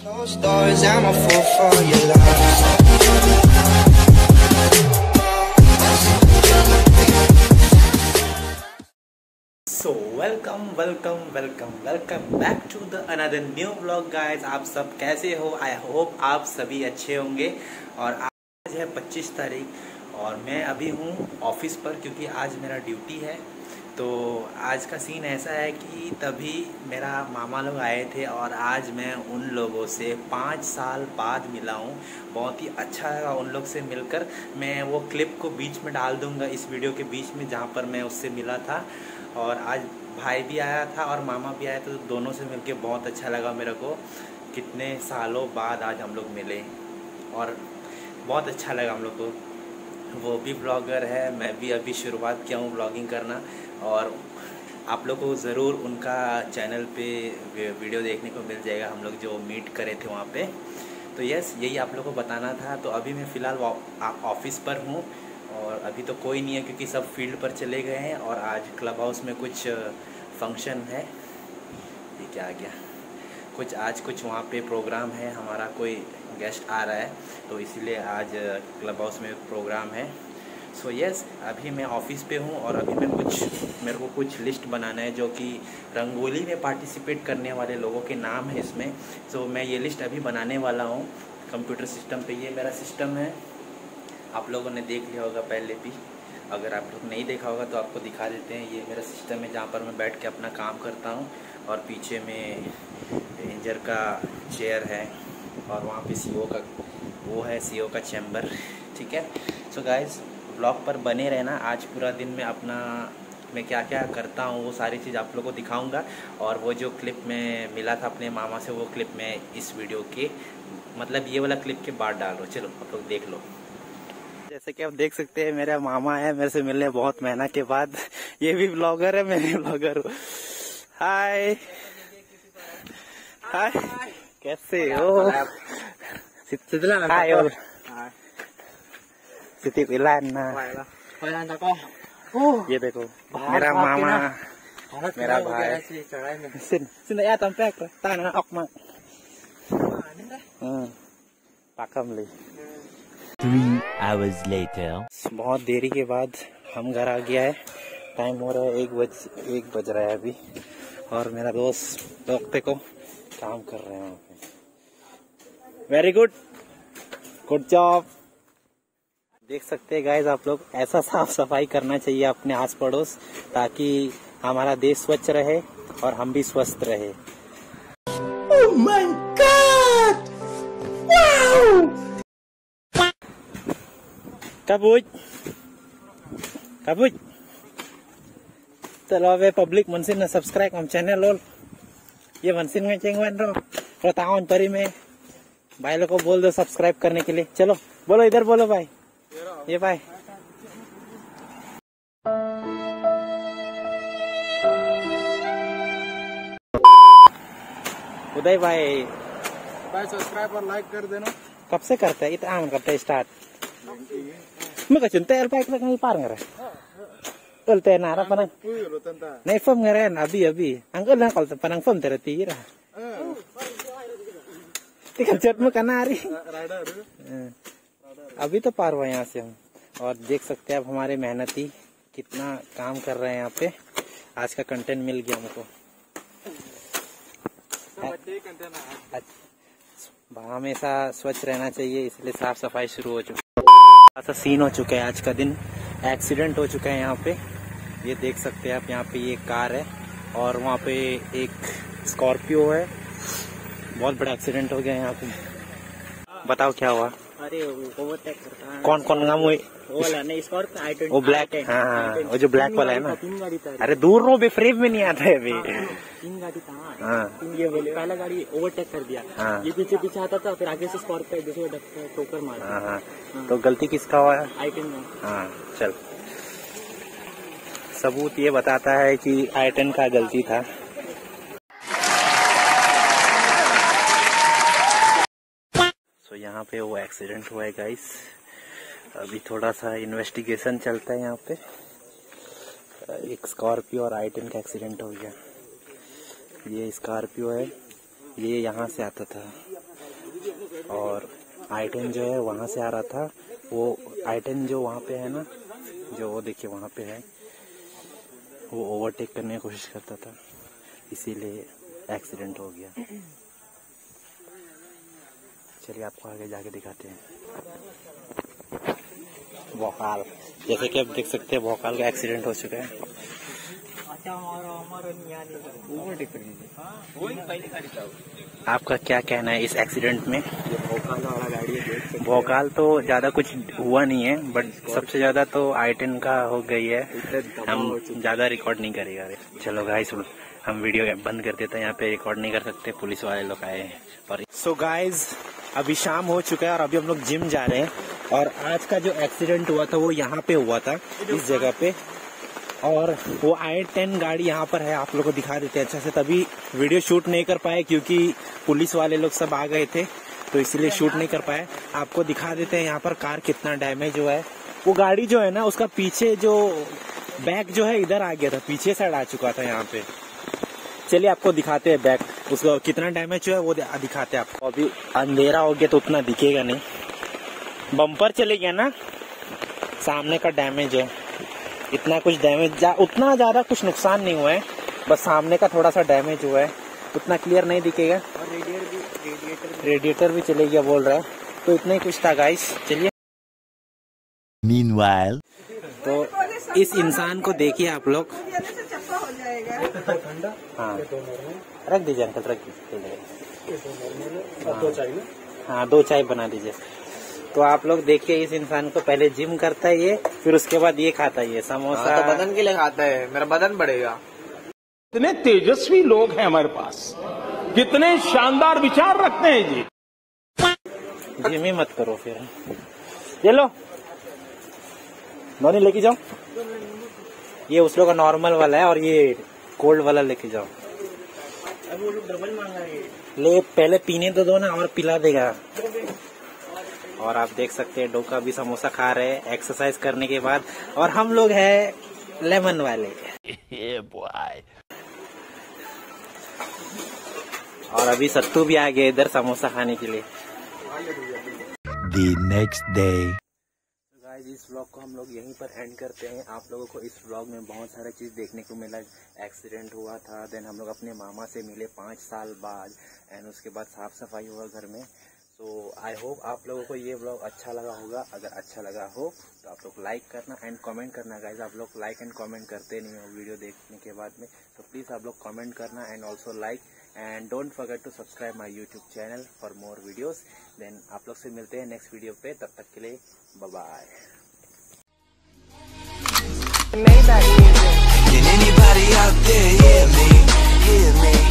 So welcome welcome welcome welcome back to the another new blog guys आप सब कैसे हो? आई होप आप सभी अच्छे होंगे। और आज है 25 तारीख और मैं अभी हूँ ऑफ़िस पर क्योंकि आज मेरा ड्यूटी है। तो आज का सीन ऐसा है कि तभी मेरा मामा लोग आए थे और आज मैं उन लोगों से पाँच साल बाद मिला हूँ। बहुत ही अच्छा लगा उन लोग से मिलकर। मैं वो क्लिप को बीच में डाल दूँगा इस वीडियो के बीच में जहाँ पर मैं उससे मिला था। और आज भाई भी आया था और मामा भी आया तो दोनों से मिलके बहुत अच्छा लगा मेरे को। कितने सालों बाद आज हम लोग मिले और बहुत अच्छा लगा हम लोग को। वो भी ब्लॉगर है, मैं भी अभी शुरुआत किया हूँ ब्लॉगिंग करना। और आप लोग को ज़रूर उनका चैनल पे वीडियो देखने को मिल जाएगा, हम लोग जो मीट करे थे वहाँ पे। तो यस यही आप लोग को बताना था। तो अभी मैं फ़िलहाल ऑफ़िस पर हूँ और अभी तो कोई नहीं है क्योंकि सब फ़ील्ड पर चले गए हैं और आज क्लब हाउस में कुछ फ़ंक्शन है। ये क्या आ गया? कुछ, आज कुछ वहाँ पे प्रोग्राम है। हमारा कोई गेस्ट आ रहा है तो इसीलिए आज क्लब हाउस में प्रोग्राम है। सो so, यस yes, अभी मैं ऑफ़िस पे हूँ और अभी मैं कुछ मेरे को कुछ लिस्ट बनाना है जो कि रंगोली में पार्टिसिपेट करने वाले लोगों के नाम है इसमें। सो so, मैं ये लिस्ट अभी बनाने वाला हूँ कंप्यूटर सिस्टम पे। ये मेरा सिस्टम है। आप लोगों ने देख लिया होगा पहले भी। अगर आप लोग नहीं देखा होगा तो आपको दिखा देते हैं। ये मेरा सिस्टम है जहाँ पर मैं बैठ के अपना काम करता हूँ और पीछे में रेंजर का चेयर है और वहाँ पे सीओ का वो है सीओ का चैम्बर ठीक है? सो गाइस ब्लॉग पर बने रहना। आज पूरा दिन मैं अपना मैं क्या क्या करता हूँ वो सारी चीज़ आप लोग को दिखाऊँगा। और वो जो क्लिप में मिला था अपने मामा से वो क्लिप मैं इस वीडियो के मतलब ये वाला क्लिप के बाद डाल रहा हूँ। चलो आप लोग देख लो। जैसे कि आप देख सकते हैं मेरा मामा है मेरे से मिलने बहुत मेहनत के बाद। ये भी ब्लॉगर है मैं भी ब्लॉगर हूँ। हाय। हाय। कैसे हो? हाय और सिटी इलान ना ये देखो मेरा मामा मेरा भाई सिन सिन या तम पैक ताना अक मा पाकम ले Three hours later. बहुत देरी के बाद हम घर आ गया है टाइम हो रहा है एक बज एक बज रहा है अभी और मेरा दोस्त डॉक्टर को काम कर रहे हैं वहाँ पे वेरी गुड गुड जॉब देख सकते हैं गाइज़ आप लोग ऐसा साफ़ सफ़ाई करना चाहिए अपने आस पड़ोस ताकि हमारा देश स्वच्छ रहे और हम भी स्वस्थ रहे। Oh kabut terlalu public मनसिन ना सब्सक्राइब हम चैनल लोल ये मनसिन में चेंग वन रो रोतावन परी में भाई लोग को बोल दो सब्सक्राइब करने के लिए। चलो बोलो इधर बोलो भाई। ये भाई उदय भाई भाई सब्सक्राइब और लाइक कर देना कब से करते हैं इतना करते हैं start Maka cinta el paik nak ngipar ngare. El te nara panang. Puyo tanta. Nay fom ngare abi abi. Ang el lang kal panang fom tere tira. Tika चट में कनारी राइडर अभी तो और देख सकते हैं आप हमारे मेहनती कितना काम कर रहे हैं यहाँ पे। आज का कंटेंट मिल गया हमको। हमेशा स्वच्छ रहना चाहिए, इसलिए साफ़ सफ़ाई शुरू हो चुकी है। ऐसा सीन हो चुका है आज का दिन। एक्सीडेंट हो चुका है यहाँ पे। ये देख सकते हैं आप, यहाँ पे ये कार है और वहाँ पे एक स्कॉर्पियो है। बहुत बड़ा एक्सीडेंट हो गया यहाँ पे। बताओ क्या हुआ? अरे ओवरटेक करता है कौन कौन हुए वो वाला नहीं स्कॉर्पियो आई वो ब्लैक हाँ। हाँ वो जो ब्लैक वाला है ना। तीन गाड़ी था। अरे दूर रो भी फ्रेम में नहीं आता है अभी। तीन गाड़ी था हाँ। ये बोले पहला गाड़ी ओवरटेक कर दिया। हाँ। ये पीछे पीछे आता था फिर आगे से स्कॉर्पियो दूसरे टोकर मारा हाँ हाँ। तो गलती किसका हुआ? है आई टेन हाँ चल। सबूत ये बताता है कि आई टेन का गलती था। यहाँ पे वो एक्सीडेंट हुआ है गाइस अभी थोड़ा सा इन्वेस्टिगेशन चलता है यहाँ पे। एक स्कॉर्पियो और आई का एक्सीडेंट हो गया। ये स्कॉर्पियो है, ये यहाँ से आता था। और आई जो है, वहाँ से आ रहा था। वो आई जो वहाँ पे है ना, जो वो देखिए वहाँ पे है, वो ओवरटेक करने की कोशिश करता था। इसीलिए एक्सीडेंट हो गया। चलिए आपको आगे जाके दिखाते हैं। भोकाल जैसे कि आप देख सकते हैं भोकाल का एक्सीडेंट हो चुका है। आपका क्या कहना है इस एक्सीडेंट में? भोकाल तो ज़्यादा कुछ हुआ नहीं है बट सबसे ज़्यादा तो आई टेन का हो गई है। हम ज़्यादा रिकॉर्ड नहीं करेगा। चलो गाय गाइस हम वीडियो बंद कर देते हैं। यहाँ पे रिकॉर्ड नहीं कर सकते पुलिस वाले लोग आए हैं। और सो गाइस अभी शाम हो चुका है और अभी हम लोग जिम जा रहे हैं। और आज का जो एक्सीडेंट हुआ था, वो यहाँ पे हुआ था, इस जगह पे। और वो आई टेन गाड़ी यहाँ पर है, आप लोग को दिखा देते हैं अच्छा से। तभी वीडियो शूट नहीं कर पाए, क्योंकि पुलिस वाले लोग सब आ गए थे तो इसलिए शूट नहीं कर पाए। आपको दिखा देते हैं यहाँ पर कार कितना डैमेज हुआ है। वो गाड़ी जो है ना, उसका पीछे जो बैक जो है, इधर आ गया था, पीछे साइड आ चुका था यहाँ पे। चलिए आपको दिखाते हैं बैक। उसका कितना डैमेज हुआ है वो दिखाते हैं आपको। अभी अंधेरा हो गया तो उतना दिखेगा नहीं। बम्पर चले गया ना? सामने का डैमेज है। इतना कुछ डैमेज जा, उतना ज़्यादा कुछ नुकसान नहीं हुआ है। बस सामने का थोड़ा सा डैमेज हुआ है। उतना क्लियर नहीं दिखेगा। और रेडिएटर भी रेडिएटर रेडिएटर भी चले गया बोल रहा है। तो इतना ही कुछ था गाइस चलिए। Meanwhile, तो इस इंसान को देखिए आप लोग। हाँ। रख दीजिए अंकल रख दीजिए हाँ। दो चाय बना दीजिए। तो आप लोग देखिए इस इंसान को पहले जिम करता है ये फिर उसके बाद ये खाता है ये समोसा। तो बदन के लिए खाता है। मेरा बदन बढ़ेगा। कितने तेजस्वी लोग हैं हमारे पास। कितने शानदार विचार रखते हैं जी। जिम ही मत करो फिर। ये लो। नौनी लेके जाओ। ये उस लोग का नॉर्मल वाला है और ये कोल्ड वाला लेके जाओ। ले पहले पीने तो दो ना और पिला देगा। और आप देख सकते हैं डोका भी समोसा खा रहे हैं एक्सरसाइज करने के बाद। और हम लोग हैं लेमन वाले। और अभी सत्तू भी आ गए इधर समोसा खाने के लिए। The next day. इस व्लॉग को हम लोग यहीं पर एंड करते हैं। आप लोगों को इस व्लॉग में बहुत सारा चीज़ देखने को मिला। एक्सीडेंट हुआ था देन हम लोग अपने मामा से मिले पाँच साल बाद एंड उसके बाद साफ़ सफ़ाई हुआ घर में। तो आई होप आप लोगों को ये ब्लॉग अच्छा लगा होगा। अगर अच्छा लगा हो तो आप लोग लाइक करना एंड कमेंट करना गाइज़ आप लोग लाइक एंड कमेंट करते नहीं हो वीडियो देखने के बाद में तो प्लीज़ आप लोग कमेंट करना and also like and don't forget to subscribe my YouTube channel for more videos then आप लोग से मिलते हैं नेक्स्ट वीडियो पे। तब तक के लिए bye Maybach music. Can anybody out there hear me? Hear me?